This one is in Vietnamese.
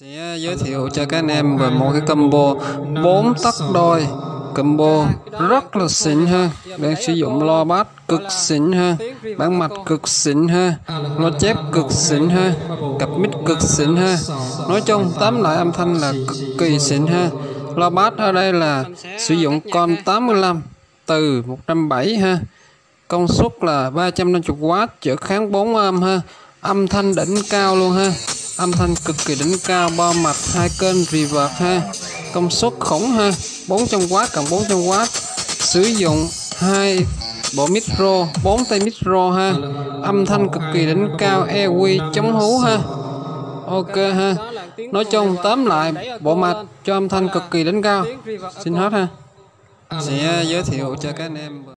Sẽ giới thiệu cho các anh em về một cái combo bốn tấc đôi. Combo rất là xịn ha. Đang sử dụng loa bass cực xịn ha. Bán mặt cực xịn ha. Nó chép cực xịn ha. Cặp mic cực xịn ha. Nói chung tám loại âm thanh là cực kỳ xịn ha. Lo bass ở đây là sử dụng con 85 từ 170 ha. Công suất là 350W chở kháng 4 âm ha. Âm thanh đỉnh cao luôn ha âm thanh cực kỳ đỉnh cao, ba mặt, hai kênh reverb ha công suất khủng ha 400W cộng 400W sử dụng hai bộ micro 4 tay micro ha. Âm thanh cực kỳ đỉnh cao EQ chống hú ha. Ok ha. Nói chung, tóm lại, bộ mặt cho âm thanh cực kỳ đỉnh cao. Xin hết ha. Sẽ giới thiệu cho các anh em.